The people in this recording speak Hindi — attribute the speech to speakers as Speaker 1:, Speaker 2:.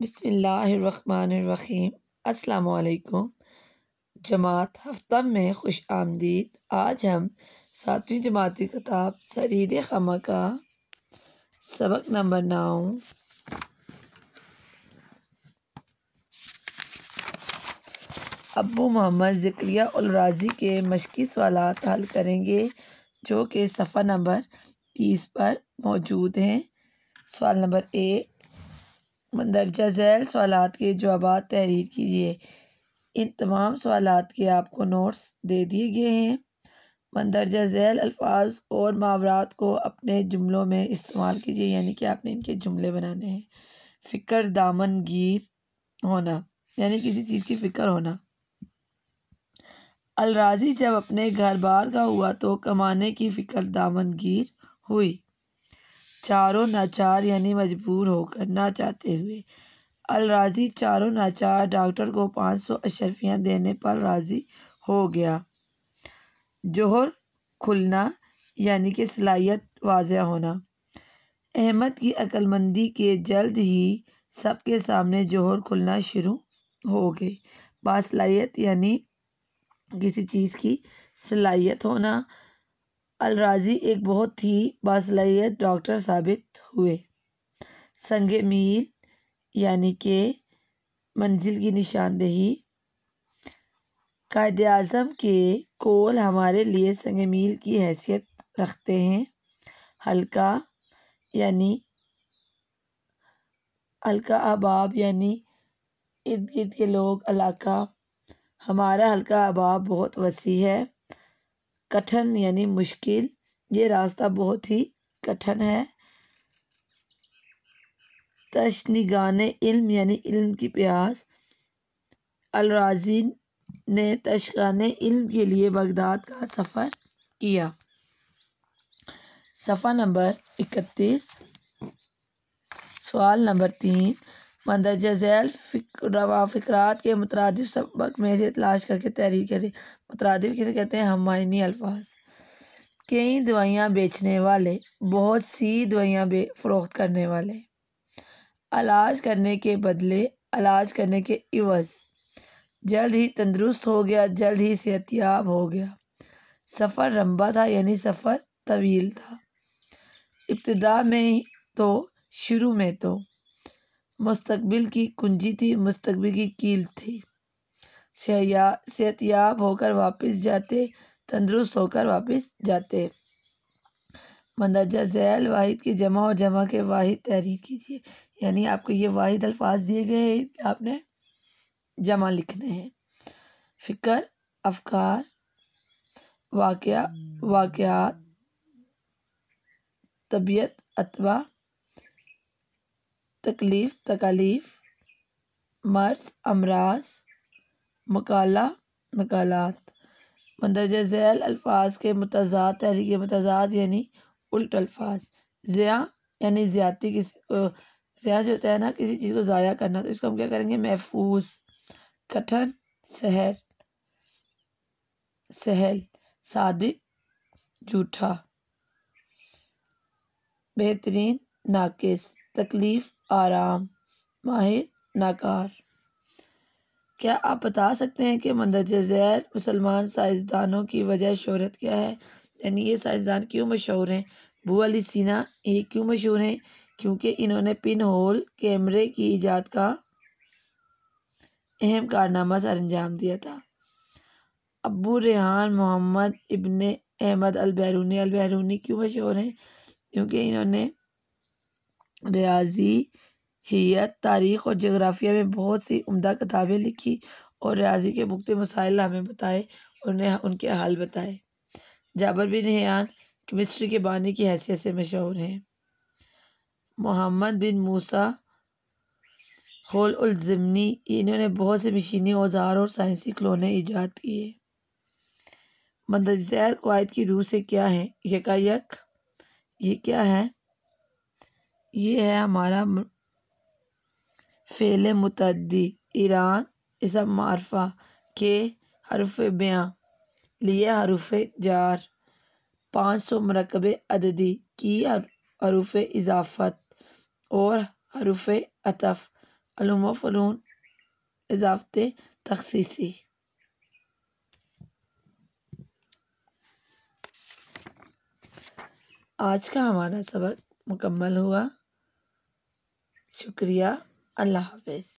Speaker 1: बिसमीम असलकुम जमात, हफ़्ता में खुश आमदीद। आज हम सातवीं जमाती किताब, सरीर खमा का सबक नंबर नौ अबू मोहम्मद ज़िक्रिया राज़ी के मशक़ी सवाल हल करेंगे, जो कि सफ़ा नंबर तीस पर मौजूद हैं। सवाल नंबर एक मंदरजा झैल सवाल के जवाब तहरीर कीजिए। इन तमाम सवाल के आपको नोट्स दे दिए गए हैं। मंदरजा झैल अल्फाज और मुहावरात को अपने जुमलों में इस्तेमाल कीजिए, यानी कि आपने इनके जुमले बनाने हैं। फ़िक्र, दामन, गिर, होना, यानी किसी चीज़ की फ़िक्र होना। अलराजी जब अपने घर बार का हुआ तो कमाने की फ़िक्र, दामन, गिर हुई। चारों नाचार यानी मजबूर होकर ना चाहते हुए। अल राज़ी चारों नाचार डॉक्टर को पाँच सौ अशरफियाँ देने पर राज़ी हो गया। जोहर खुलना यानी कि सलाहियत वाज होना। अहमद की अक्लमंदी के जल्द ही सबके सामने जोहर खुलना शुरू हो गए। बासलाहियत यानी किसी चीज़ की सलाहियत होना अलराजी एक बहुत ही बासलाहियत डॉक्टर साबित हुए। संग मील, यानी कि मंजिल की निशानदेही। कायद अज़म के कोल हमारे लिए संग मील की हैसियत रखते हैं। हल्का, यानी हल्का अबाब यानी इर्द गिर्द के लोग, इलाका। हमारा हल्का अबाब बहुत वसी है। कठिन यानी मुश्किल, ये रास्ता बहुत ही कठिन है। तशनिगान इल्म यानी इल्म की प्यास। अलराजी ने तशगान इल्म के लिए बगदाद का सफ़र किया। सफ़ा नंबर इकतीस। सवाल नंबर तीन। मंदरजा झैल रवा फ़िक्रात के मुतरद सबक में से तलाश करके तहरीर करें। मुतरद किसे कहते हैं? हमायनी अल्फाज। कई दवाइयाँ बेचने वाले, बहुत सी दवाइयाँ बे, फ़रोख्त करने वाले। इलाज करने के बदले इलाज करने के इवज़। जल्द ही तंदुरुस्त हो गया, जल्द ही सेहतियाब हो गया। सफ़र लंबा था, यानी सफ़र तवील था। इब्तदा में तो शुरू में तो। मुस्तकबिल की कुंजी थी, मुस्तकबिल की कील थी। सेहतियाब होकर वापस जाते, तंदुरुस्त होकर वापस जाते। मंदरजा झैल वाहिद की जमा और जमा के वाहिद तहरीर कीजिए। यानी आपको ये वाहिद अल्फाज दिए गए हैं, आपने जमा लिखने हैं। फ़िक्र, अफकार वाक़ वाक़ात तबीयत अतवा तकलीफ़, तकालीफ़, मर्ज, अमराज, मकाला, मकालत। मंदरज झैल अल्फाज के मतजाद, तहरीक मतजाद यानी उल्ट अल्फाज। ज़िया यानी ज़्यादती किसी को, ज़िया जो होता है ना, किसी चीज़ को ज़ाया करना तो इसको हम क्या करेंगे? महफूज, कठन, सहर, सहल, सादिक, झूठा। बेहतरीन, नाकिस। तकलीफ़ आराम, माहिर, नाकार। क्या आप बता सकते हैं कि मंदरज ज़ैर मुसलमान साइंसदानों की वजह शहरत क्या है? यानी ये साइंसदान क्यों मशहूर हैं? बू अली सीना, ये क्यों मशहूर हैं? क्योंकि इन्होंने पिन होल कैमरे की ईजाद का अहम कारनामा सर अंजाम दिया था। अबू रेहान मोहम्मद इब्ने अहमद अल बैरूनी अल बैरूनी क्यों मशहूर हैं? क्योंकि इन्होंने रियाजी हियत तारीख़ और जगराफ़िया में बहुत सी उम्दा किताबें लिखी और रियाजी के मुख्त मसाइल हमें बताए उन्हें उनके हल बताए। जाबर बिन हयान केमिस्ट्री के बानी की हैसियत से मशहूर हैं। मोहम्मद बिन मूसा होलज़मनी इन्होंने बहुत से मशीनी औज़ार और साइंसी खिलौने ईजाद किए। मंदजैर कवायद की रूह से क्या है? यकायक ये क्या है? ये है हमारा फ़ेल मुतदी ईरान, इसम मारफा के हरफ बयाँ, लिए हरूफ जार, पाँच सौ मरकब अददी की हरूफ इजाफ़त और हरूफ अतफ़, अलूम फ़लून, इजाफ़त तखसीसी। आज का हमारा सबक मुकम्मल हुआ। शुक्रिया अल्लाह हाफिज़